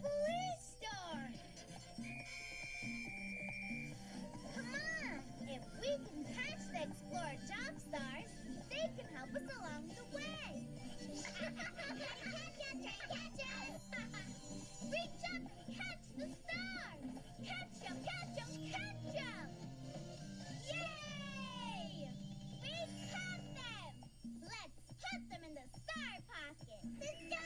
police star. Come on, if we can catch the Explorer Job Stars, they can help us along the way. catch us, catch us! Reach up, catch the stars! Catch them, catch them, catch them! Yay! We caught them! Let's put them in the star pocket. The star